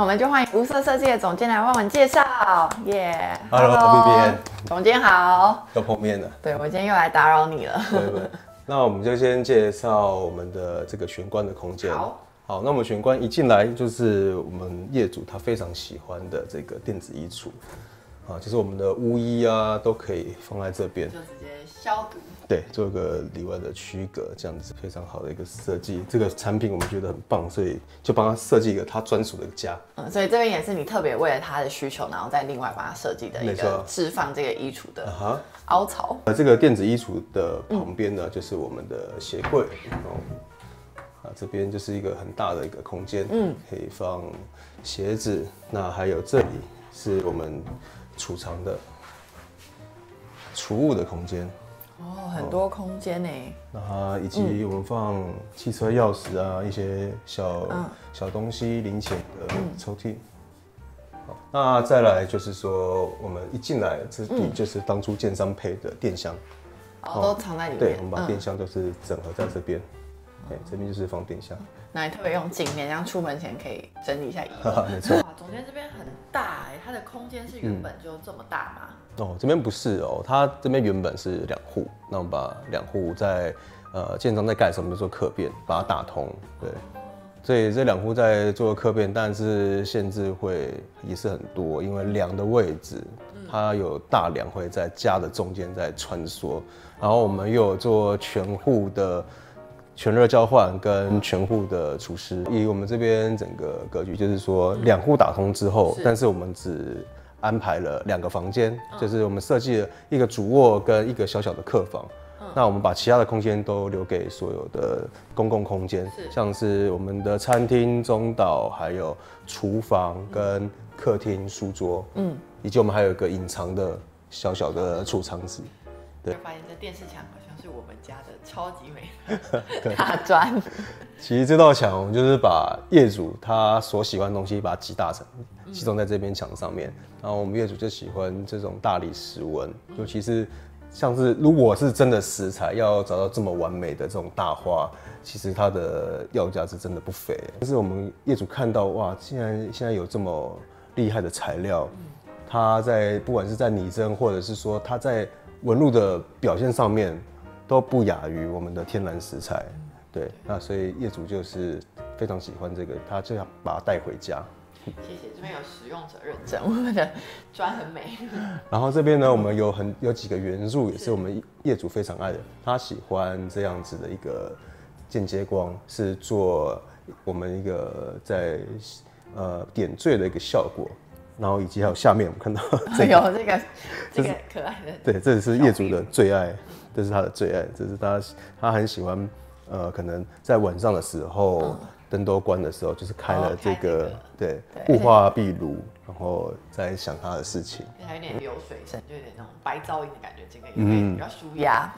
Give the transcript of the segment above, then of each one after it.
那我们就欢迎无色设计的总监来为我们介绍，耶、Hello，总监好。又碰面了。对我今天又来打扰你了。对对。那我们就先介绍我们的这个玄关的空间。好。好，那我们玄关一进来就是我们业主他非常喜欢的这个电子衣橱，啊，就是我们的污衣啊都可以放在这边，就直接消毒。对，做一个里外的区隔，这样子非常好的一个设计。这个产品我们觉得很棒，所以就帮他设计一个他专属的家。嗯，所以这边也是你特别为了他的需求，然后再另外帮他设计的一个置放这个衣橱的。凹槽。呃，这个电子衣橱的旁边呢，就是我们的鞋柜哦。啊，这边就是一个很大的一个空间，嗯，可以放鞋子。那还有这里是我们储藏的储物的空间，哦，很多空间呢。那它以及我们放汽车钥匙啊，一些小、小东西零钱的抽屉。好，那再来就是说，我们一进来，这里就是当初建商配的电箱。哦，都藏在里面。对，我们把电嗯。箱就是整合在这边。哎、这边就是放电箱，那你特别用镜面，这样出门前可以整理一下衣服。没错。哇，总监这边很大哎，它的空间是原本就这么大吗？哦，这边不是哦，它这边原本是两户，那我们把两户在呃建商在盖的时候，我们就做客变，把它打通。对，所以这两户在做客变，但是限制会也是很多，因为梁的位置，它有大梁会在家的中间在穿梭，然后我们又有做全户的。全热交换跟全户的厨师，以我们这边整个格局，就是说两户打通之后，但是我们只安排了两个房间，就是我们设计了一个主卧跟一个小小的客房。那我们把其他的空间都留给所有的公共空间，像是我们的餐厅、中岛，还有厨房跟客厅、书桌，嗯，以及我们还有一个隐藏的小小的储藏室。对发现这电视墙好像是我们家的超级美的 大砖。其实这道墙，我们就是把业主他所喜欢的东西，把它集大成，集中在这边墙上面。然后我们业主就喜欢这种大理石纹，尤其是像是如果是真的石材，要找到这么完美的这种大花，其实它的要价是真的不菲。但是我们业主看到哇，竟然现在有这么厉害的材料，它在不管是在拟真，或者是说它在纹路的表现上面，都不亚于我们的天然食材。对，那所以业主就是非常喜欢这个，他就要把它带回家。谢谢，这边有使用者认证，我们的砖很美。然后这边呢，我们有很有几个元素，也是我们业主非常爱的。他喜欢这样子的一个间接光，是做我们一个在呃点缀的一个效果。然后以及还有下面我们看到 这个，有 这个这个可爱的，对，这是业主的最爱，这是他的最爱，这是他他很喜欢。呃，可能在晚上的时候，灯都关的时候，就是开了这个，对，雾化壁炉，然后在想他的事情。还有点流水声，就有点那种白噪音的感觉，这个也会比较舒压。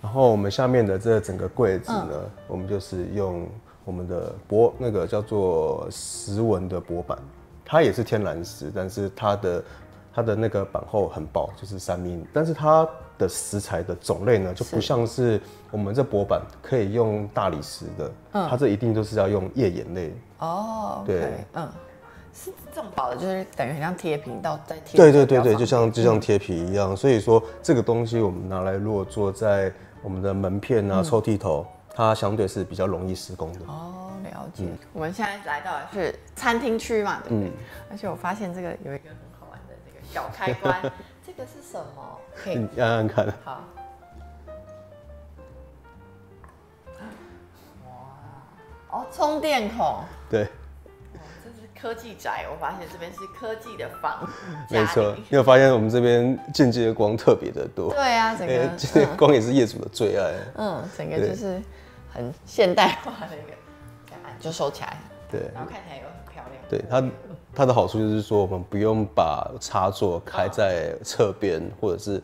然后我们下面的这整个柜子呢，我们就是用我们的薄那个叫做石纹的薄板，它也是天然石，但是它的它的那个板厚很薄，就是三米，但是它的石材的种类呢，就不像是我们这薄板可以用大理石的，它这一定就是要用页岩类。哦，对，嗯，是这种薄的，就是等于很像贴皮，到再贴。对对对对，就像就像贴皮一样。所以说这个东西我们拿来如果做在我们的门片啊、抽屉头，它相对是比较容易施工的。哦，了解。我们现在来到的是餐厅区嘛，对不对？而且我发现这个有一个很好玩的这个小开关，这个是什么？可以你按按看。好。哇，哦，充电孔，对，哦这是科技宅。我发现这边是科技的房，没错。你有发现我们这边间接光特别的多？对啊，整个 光也是业主的最爱。嗯，整个就是很现代化的一个，这样按就收起来，对。然后看起来又很漂亮。对，它它的好处就是说，我们不用把插座开在侧边或者是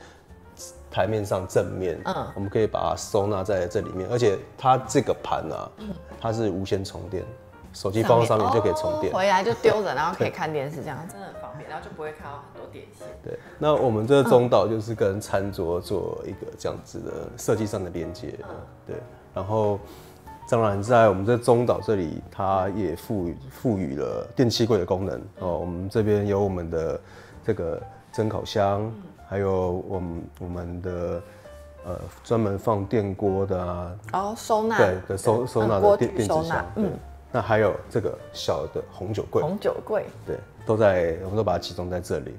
台面上正面，嗯，我们可以把它收纳在这里面，而且它这个盘啊，它是无线充电，手机放在上面就可以充电。哦。回来就丢着，然后可以看电视，这样。真的很方便，然后就不会看到很多电线。对，那我们这个中岛就是跟餐桌做一个这样子的设计上的连接，对，然后当然在我们这中岛这里，它也赋予赋予了电器柜的功能。哦。我们这边有我们的这个蒸烤箱，还有我们我们的呃专门放电锅的啊，哦，收纳。对的收收纳的锅电电子具收纳箱，，对。那还有这个小的红酒柜，红酒柜，对，都在我们都把它集中在这里。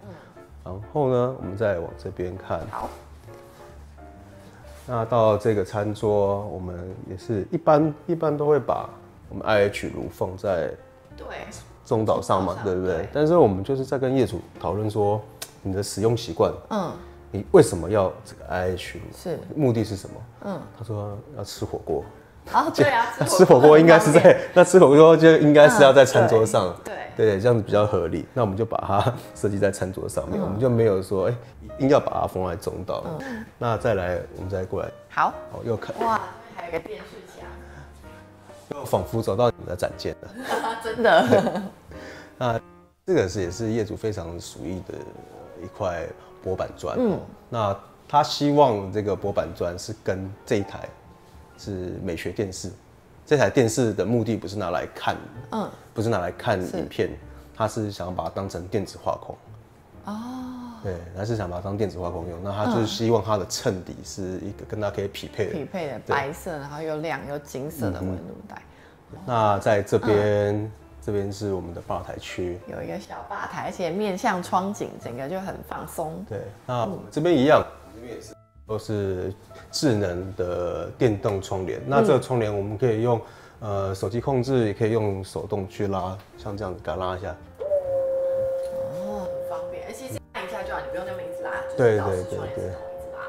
然后呢，我们再往这边看，好，那到这个餐桌，我们也是一般一般都会把我们 IH 炉放在对，中岛上嘛对不对？对？但是我们就是在跟业主讨论说，你的使用习惯，嗯，你为什么要这个 IH 炉？是，目的是什么？嗯，他说要吃火锅，哦，对啊，吃火锅应该是在那吃火锅就应该是要在餐桌上，对对，这样子比较合理。那我们就把它 设计在餐桌上嗯面，我们就没有说哎、硬要把它放在中岛。嗯那再来，我们再过来，好，哦，又看，哇，还有一个电视墙，又仿佛走到你们的展间了。真的，这个是也是业主非常属意的一块薄板砖。嗯，那他希望这个薄板砖是跟这一台是美学电视，这台电视的目的不是拿来看，嗯，不是拿来看影片，他是想要把它当成电子画框。哦，对，他是想把它当电子画孔用，那他就是希望它的衬底是一个跟它可以匹配的。匹配的白色，然后又亮又金色的纹路带，那在这边，这边是我们的吧台区。有一个小吧台，而且面向窗景，整个就很放松。对，那我们这边一样，这边也是都是智能的电动窗帘。那这个窗帘我们可以用呃手机控制，也可以用手动去拉，像这样子给它拉一下。哦，很方便，而且按一下就好，你不用那么一直拉。就是对对对对一直拉。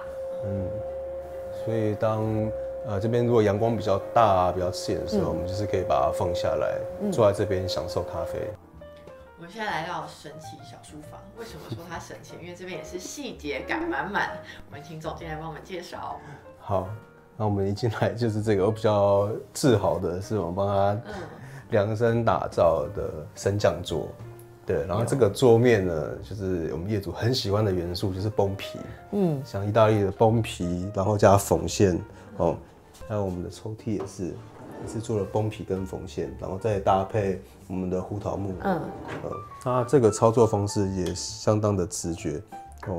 所以当呃这边如果阳光比较大、比较刺眼的时候，我们就是可以把它放下来，坐在这边享受咖啡。我们现在来到神奇小书房，为什么说它神奇？因为这边也是细节感满满。我们请总监来帮我们介绍。好，那我们一进来就是这个，我比较自豪的是我们帮他量身打造的升降桌。对，然后这个桌面呢，就是我们业主很喜欢的元素，就是崩皮，嗯，像意大利的崩皮，然后加缝线，哦，还有我们的抽屉也是，也是做了崩皮跟缝线，然后再搭配我们的胡桃木，嗯，呃，它这个操作方式也相当的直觉，哦，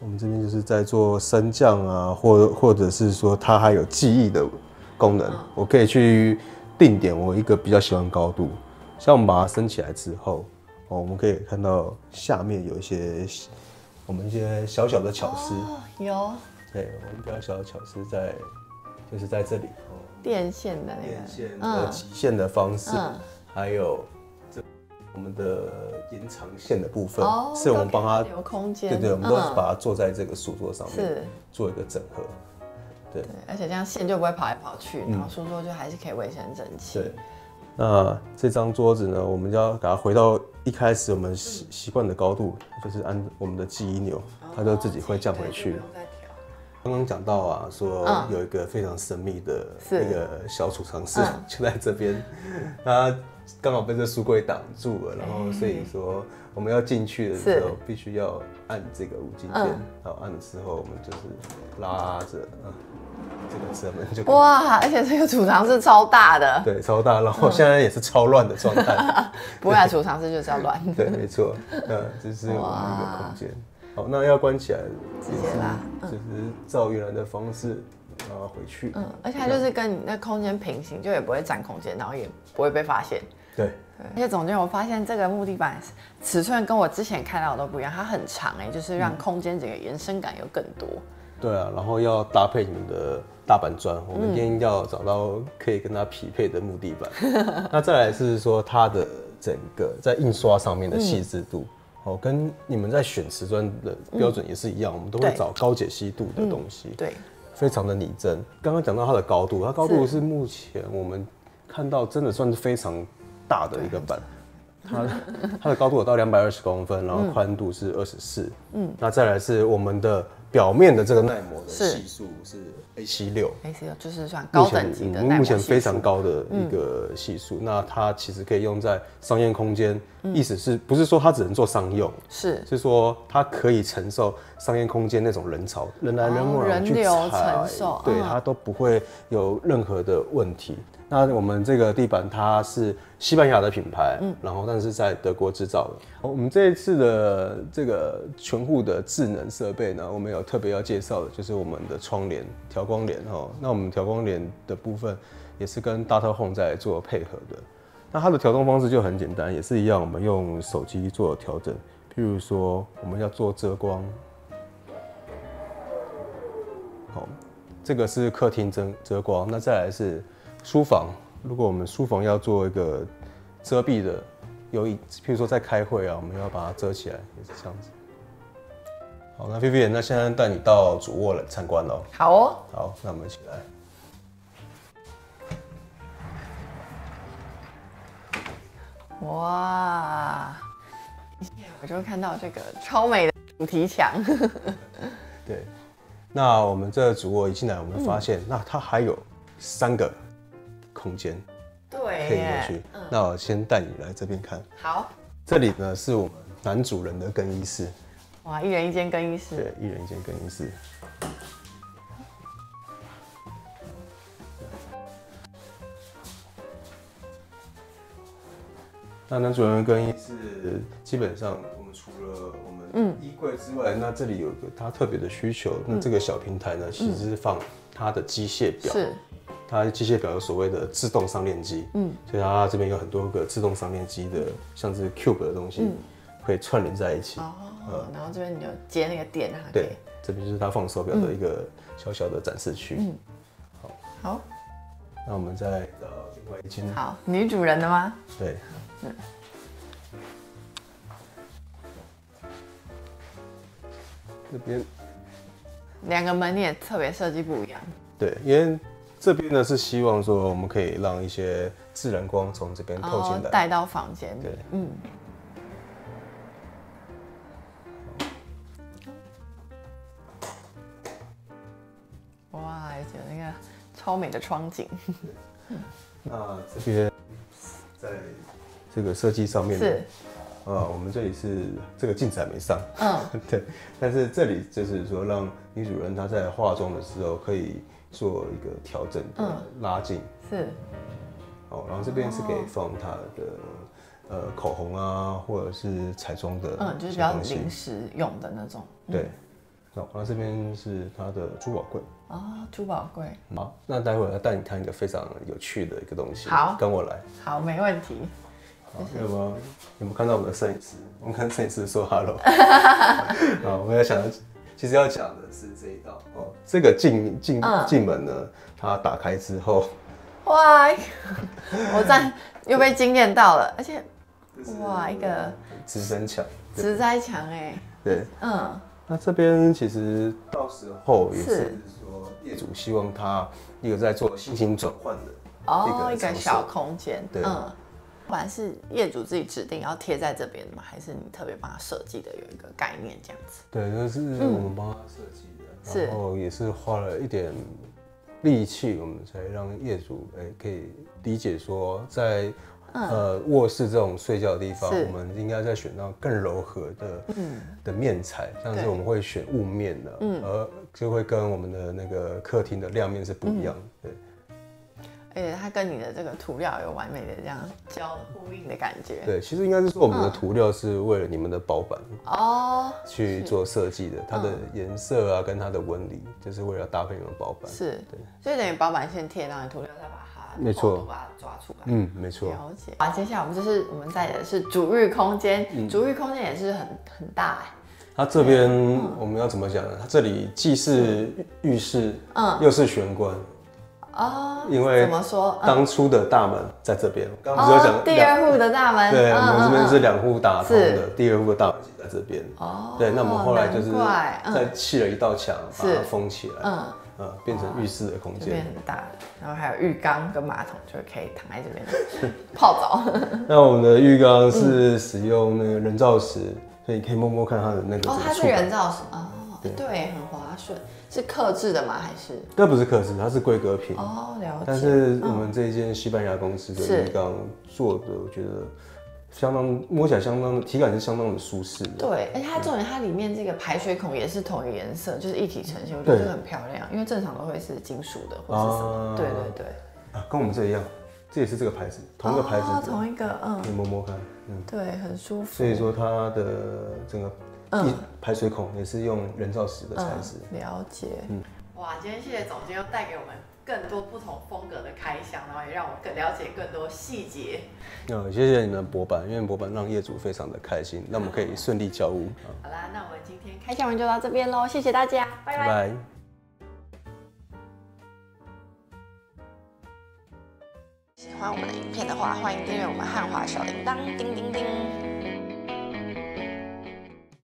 我们这边就是在做升降啊，或或者是说它还有记忆的功能，我可以去定点我一个比较喜欢高度，像我们把它升起来之后，哦，我们可以看到下面有一些我们一些小小的巧思，哦，有。对，我们比较小的巧思在就是在这里哦，电线的那连个，线的极限的方式，嗯还有这我们的延长线的部分，哦，是我们帮他留空间。对对，我们都是嗯把它坐在这个书桌上面是做一个整合。对，而且这样线就不会跑来跑去，然后书桌就还是可以卫生整齐。嗯对，那这张桌子呢，我们就要给它回到一开始我们习习惯的高度，就是按我们的记忆钮，它就自己会降回去刚刚讲到啊，说嗯。有一个非常神秘的是。那个小储藏室嗯。就在这边，它刚好被这书柜挡住了，然后所以说我们要进去的时候必须要按这个五金嗯。键，然后按的时候我们就是拉着，嗯，这个车门就哇，而且这个储藏室超大的，对超大，然后现在也是超乱的状态，不会啊，储藏室就是要乱。对，没错，嗯，这是我们一个空间。好，那要关起来，直接拉就是照原来的方式然后回去。嗯，而且它就是跟你那空间平行，就也不会占空间，然后也不会被发现。对，而且总监，我发现这个木地板尺寸跟我之前看到的都不一样，它很长哎、就是让空间整个延伸感有更多。对啊，然后要搭配你们的大板砖，我们一定要找到可以跟它匹配的木地板。那再来是说它的整个在印刷上面的细致度，哦，跟你们在选瓷砖的标准也是一样，我们都会找高解析度的东西，对，非常的拟真。刚刚讲到它的高度，它高度是。目前我们看到真的算是非常大的一个板。它它的高度有到两百二十公分，然后宽度是二十四。嗯，那再来是我们的表面的这个耐磨的系数是 AC 六，A C 六就是算目高前等级的目前非常高的一个系数。那它其实可以用在商业空间，意思是不是说它只能做商用？是是说它可以承受商业空间那种人潮、人来人哦往去人流踩承受对嗯它都不会有任何的问题。那我们这个地板它是西班牙的品牌，嗯然后但是在德国制造的。我们这一次的这个全户的智能设备呢，我们有特别要介绍的就是我们的窗帘调光帘哦。那我们调光帘的部分也是跟 Data Home 在做配合的。那它的调动方式就很简单，也是一样，我们用手机做调整。譬如说，我们要做遮光，好，这个是客厅遮遮光。那再来是书房，如果我们书房要做一个遮蔽的，有一，譬如说在开会啊，我们要把它遮起来，也是这样子。好，那 Vivian，那现在带你到主卧来参观喽。好哦。好，那我们一起来。哇，我就看到这个超美的主题墙，对，那我们这主卧一进来，我们发现，嗯那它还有三个空间对可以过耶去。那我先带你来这边看，好，这里呢是我们男主人的更衣室，哇，一人一间更衣室，对，一人一间更衣室。那男主人的更衣室基本上，我们除了我们衣柜之外，那这里有个他特别的需求。那这个小平台呢，其实是放他的机械表，是它机械表有所谓的自动上链机，嗯，所以它这边有很多个自动上链机的，像是 Cube 的东西，会串联在一起。哦，然后这边你就接那个电啊，对，这边就是它放手表的一个小小的展示区。嗯。好，那我们再呃另外一间，好，女主人的吗？对，这边。两个门也特别设计不一样，对，因为这边呢是希望说我们可以让一些自然光从这边透进来。带到房间里。对，嗯，哇，有那个超美的窗景，那这边在这个设计上面呢，是，啊，我们这里是这个镜子还没上，嗯，对，但是这里就是说让女主人她在化妆的时候可以做一个调整的拉近，是，哦，然后这边是可以放它的呃口红啊，或者是彩妆的嗯，就是比较临时用的那种，对，哦，然后这边是它的珠宝柜。啊，珠宝柜，好，那待会儿要带你看一个非常有趣的一个东西。好。跟我来。好，没问题，好，有没有有没有看到我们的摄影师？我们看摄影师说 hello。好，我们要想，其实要讲的是这一道哦，这个进进嗯。进门呢，它打开之后，哇，我在又被惊艳到了，而且哇，一个直升墙。直栽墙哎，对，嗯，那这边其实到时候也是是。说业主希望他一个在做心情转换的哦，一个小空间，对。嗯，本来是业主自己指定要贴在这边的吗？还是你特别帮他设计的有一个概念这样子？对，就是我们帮他设计的，然后也是花了一点力气，我们才让业主哎、可以理解说在。呃，卧室这种睡觉的地方，我们应该再选到更柔和的、嗯的面材，像是对我们会选雾面的，嗯，而就会跟我们的那个客厅的亮面是不一样的，对。而且它跟你的这个涂料有完美的这样交呼应的感觉。对，其实应该是说我们的涂料是为了你们的保板哦，去做设计的，它的颜色啊跟它的纹理，就是为了搭配你们保板。是，所以等于薄板先贴上，你涂料再把它没错把它抓出来。嗯，没错。了解。好，接下来我们就是我们在的是主浴空间，嗯主浴空间也是很很大哎。它这边我们要怎么讲呢？它这里既是浴室，嗯又是玄关，哦，因为怎么说？嗯当初的大门在这边。刚刚不是讲，第二户的大门，对，嗯我们这边是嗯两户打通的，第二户的大门在这边。哦对，那我们后来就是再砌了一道墙，把它封起来，嗯，嗯，变成浴室的空间。很大，然后还有浴缸跟马桶，就可以躺在这边 泡澡。那我们的浴缸是使用那个人造石，所以你可以摸摸看它的那个哦，它是人造石哦，对，很滑顺，是克制的吗？还是？这不是克制，它是规格品。哦，了解。但是我们这一间西班牙公司的浴缸做的，我觉得相当摸起来相当体感是相当的舒适的。对，而且它重点它里面这个排水孔也是同一个颜色，就是一体成型，我觉得这个很漂亮。因为正常都会是金属的或是什么。对对对。啊，跟我们这一样，这也是这个牌子，同一个牌子。哦同一个，嗯。你摸摸看，嗯。对，很舒服。所以说它的整个。嗯，排水孔也是用人造石的材质。了解。嗯，哇，今天谢谢总监又带给我们更多不同风格的开箱，然后也让我更了解更多细节。嗯，谢谢你们博板，因为博板让业主非常的开心，那我们可以顺利交屋。好啦，那我们今天开箱完就到这边喽，谢谢大家，拜拜。喜欢我们的影片的话，欢迎订阅我们汉华小铃铛，叮叮叮。